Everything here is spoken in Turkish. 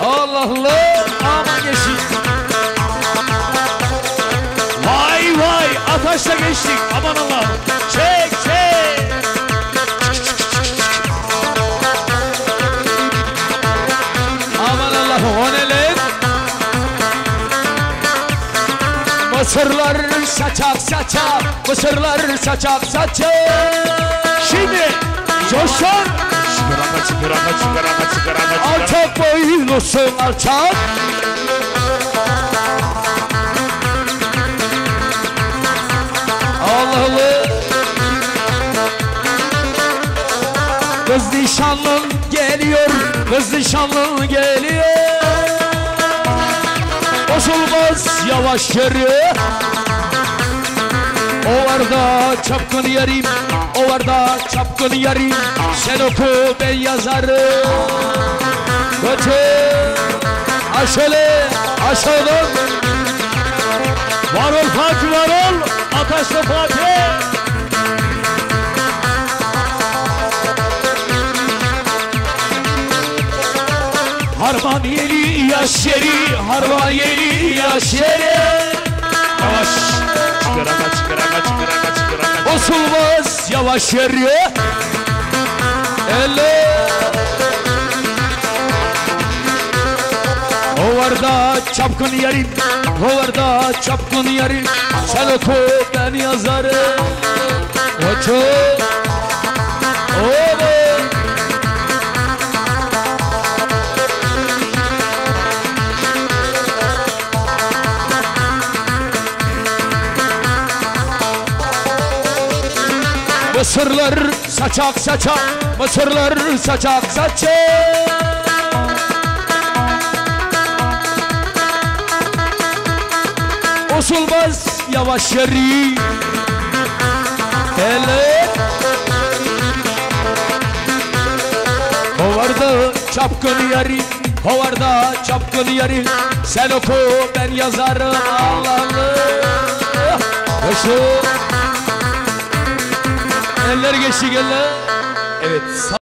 Allah'lı aman geçin. Vay vay ataşla geçtik aman Allah. Çek çek. Aman Allah'ım o ne lan? Mısırlar saçak saçak Mısırlar saçak saçak Şimdi çıkarama çıkarama çıkarama çıkarama. Alçak boylusun alçak. Allah'lı Kız nişanlın geliyor Kız nişanlın geliyor. Bozulmaz yavaş yürü. O varda çapkın yerim O varda çapkın yerim Sen oku ben yazarım. Götür Aşöyle Aşağıdan Var ol Fatih var ol. Ataşlı Fatih. Harman yeli yaş yeri Harman yeli yaş yeri. Yavaş Çıkarama çıkarama çıkarama çıkarama. Bozulmaz yavaş yeri Elle çapkın yerim O var da çapkın yerim Sen oku ben yazarım. Oku. Oku Mısırlar saçak saçak Mısırlar saçak saçak Usulmaz yavaş yeri Hele Hovarda çapkın yeri Hovarda çapkın yeri Sen oku ben yazarım Allah'ım Yaşa Eller geçti eller. Evet.